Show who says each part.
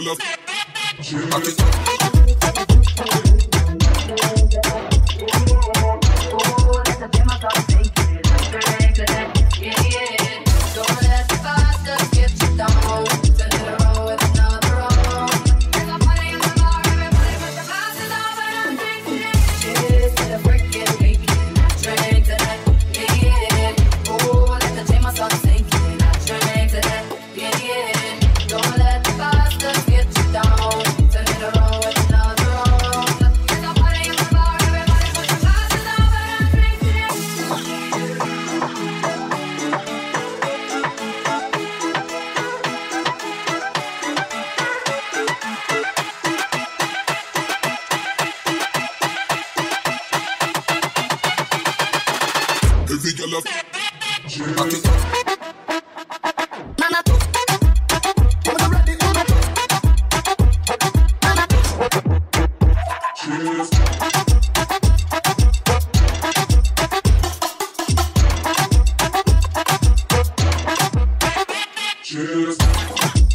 Speaker 1: love. Every girl a back it up. Mama. Cheers. Cheers.